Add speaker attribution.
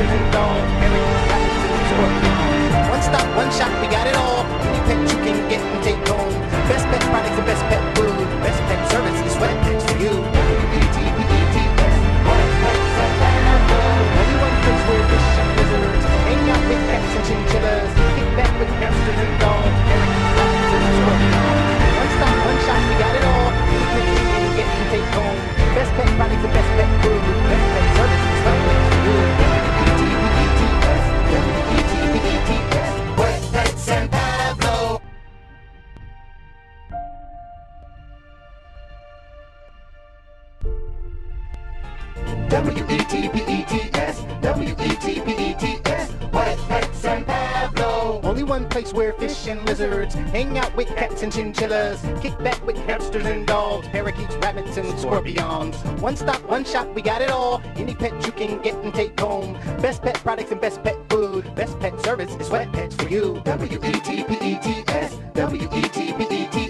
Speaker 1: One stop, one shot, we got it all. W-E-T-P-E-T-S, W-E-T-P-E-T-S, Whitehead San Pablo. Only one place where fish and lizards hang out with cats and chinchillas, kick back with hamsters and dogs, parakeets, rabbits, and scorpions. One stop, one shop, we got it all. Any pet you can get and take home. Best pet products and best pet food. Best pet service is Wet Pets for you. W-E-T-P-E-T-S, W-E-T-P-E-T-S.